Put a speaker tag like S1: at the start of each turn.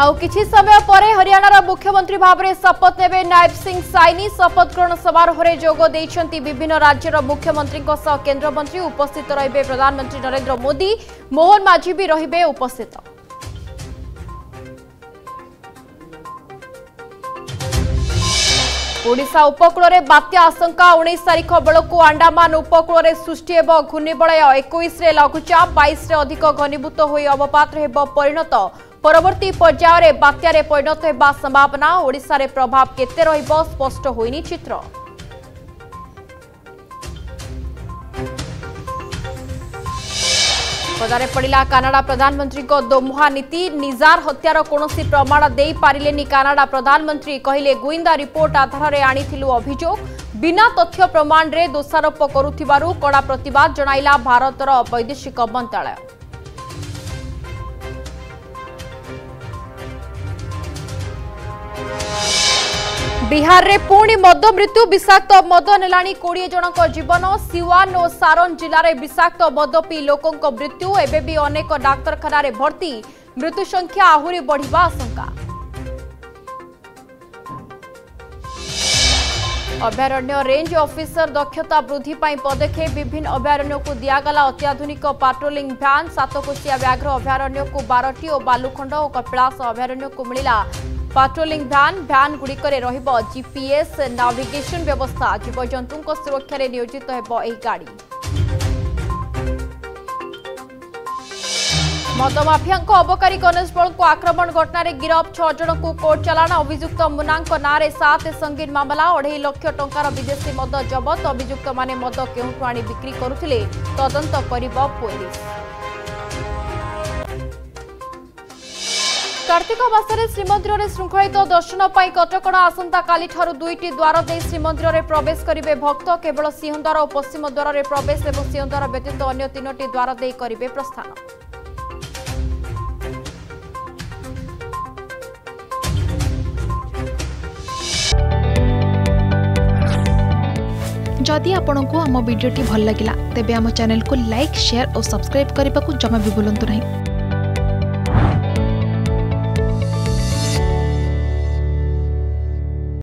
S1: ଆଉ କିଛି ସମୟ ପରେ ହରିୟାଣାର ମୁଖ୍ୟମନ୍ତ୍ରୀ ଭାବରେ ଶପଥ ନେବେ ନାୟବ ସିଂ ସାଇନି ଶପଥ ଗ୍ରହଣ ସମାରୋହରେ ଯୋଗ ଦେଇଛନ୍ତି ବିଭିନ୍ନ ରାଜ୍ୟର ମୁଖ୍ୟମନ୍ତ୍ରୀଙ୍କ ସହ କେନ୍ଦ୍ରମନ୍ତ୍ରୀ ଉପସ୍ଥିତ ରହିବେ ପ୍ରଧାନମନ୍ତ୍ରୀ ନରେନ୍ଦ୍ର ମୋଦି ମୋହନ ମାଝୀ ବି ରହିବେ ଉପସ୍ଥିତ ଓଡ଼ିଶା ଉପକୂଳରେ ବାତ୍ୟା ଆଶଙ୍କା ଉଣେଇଶ ତାରିଖ ବେଳକୁ ଆଣ୍ଡାମାନ ଉପକୂଳରେ ସୃଷ୍ଟି ହେବ ଘୂର୍ଣ୍ଣିବଳୟ ଏକୋଇଶରେ ଲଘୁଚାପ ବାଇଶରେ ଅଧିକ ଘନୀଭୂତ ହୋଇ ଅବପାତରେ ହେବ ପରିଣତ পরবর্তী পর্যায়ে বাত্যারে পরিণত হওয়া সম্ভাবনা ওড়শার প্রভাব কেতে রহব স্পষ্ট হয়নি চিত্র ପଦାରେ ପଡ଼ିଲା କାନାଡ଼ା ପ୍ରଧାନମନ୍ତ୍ରୀଙ୍କ ଦୋମୁହାଁ ନୀତି ନିଜାର ହତ୍ୟାର କୌଣସି ପ୍ରମାଣ ଦେଇପାରିଲେନି କାନାଡ଼ା ପ୍ରଧାନମନ୍ତ୍ରୀ କହିଲେ ଗୁଇନ୍ଦା ରିପୋର୍ଟ ଆଧାରରେ ଆଣିଥିଲୁ ଅଭିଯୋଗ ବିନା ତଥ୍ୟ ପ୍ରମାଣରେ ଦୋଷାରୋପ କରୁଥିବାରୁ କଡ଼ା ପ୍ରତିବାଦ ଜଣାଇଲା ଭାରତର ବୈଦେଶିକ ମନ୍ତ୍ରଣାଳୟ ବିହାରରେ ପୁଣି ମଦ ମୃତ୍ୟୁ ବିଷାକ୍ତ ମଦ ନେଲାଣି କୋଡ଼ିଏ ଜଣଙ୍କ ଜୀବନ ସିୱାନ ଓ ସାରନ ଜିଲ୍ଲାରେ ବିଷାକ୍ତ ମଦ ପିଇ ଲୋକଙ୍କ ମୃତ୍ୟୁ ଏବେ ବି ଅନେକ ଡାକ୍ତରଖାନାରେ ଭର୍ତ୍ତି ମୃତ୍ୟୁ ସଂଖ୍ୟା ଆହୁରି ବଢ଼ିବା ଆଶଙ୍କା ଅଭୟାରଣ୍ୟ ରେଞ୍ଜ ଅଫିସର ଦକ୍ଷତା ବୃଦ୍ଧି ପାଇଁ ପଦକ୍ଷେପ ବିଭିନ୍ନ ଅଭୟାରଣ୍ୟକୁ ଦିଆଗଲା ଅତ୍ୟାଧୁନିକ ପାଟ୍ରୋଲିଂ ଭ୍ୟାନ୍ ସାତକୋଶିଆ ବ୍ୟାଘ୍ର ଅଭୟାରଣ୍ୟକୁ ବାରଟି ଓ ବାଲୁଖଣ୍ଡ ଓ କପିଳାସ ଅଭୟାରଣ୍ୟକୁ ମିଳିଲା ପାଟ୍ରୋଲିଂ ଭ୍ୟାନ୍ ଭ୍ୟାନ୍ ଗୁଡ଼ିକରେ ରହିବ ଜିପିଏସ୍ ନାଭିଗେସନ୍ ବ୍ୟବସ୍ଥା ଜୀବଜନ୍ତୁଙ୍କ ସୁରକ୍ଷାରେ ନିୟୋଜିତ ହେବ ଏହି ଗାଡ଼ି ମଦମାଫିଆଙ୍କ ଅବକାରୀ କନେଷ୍ଟବଳଙ୍କୁ ଆକ୍ରମଣ ଘଟଣାରେ ଗିରଫ ଛଅ ଜଣଙ୍କୁ କୋର୍ଟ ଚାଲାଣ ଅଭିଯୁକ୍ତ ମୁନାଙ୍କ ନାଁରେ ସାତ ସଙ୍ଗୀନ ମାମଲା ଅଢ଼େଇ ଲକ୍ଷ ଟଙ୍କାର ବିଦେଶୀ ମଦ ଜବତ ଅଭିଯୁକ୍ତମାନେ ମଦ କେଉଁଠୁ ଆଣି ବିକ୍ରି କରୁଥିଲେ ତଦନ୍ତ କରିବ ପୋଲିସ কার্তিক মাসে শ্রীমন্দিরে শৃঙ্খলিত দর্শন পাই কটকণা আসন্তকালিঠার দুইটি দ্বার দিয়ে শ্রীমন্দিরে প্রবেশ করবে ভক্ত কেবল সিংহদ্বার ও পশ্চিম দ্বারে প্রবেশ এবং সিংহদ্বার ব্যতীত অন্য তিনোটি দ্বার দিয়ে করবে প্রস্থান
S2: जदि आपण को आम भिडी भल लगा तेब आम चेल्क लाइक सेयार और सब्सक्राइब करने को जमा भी बुलां नहीं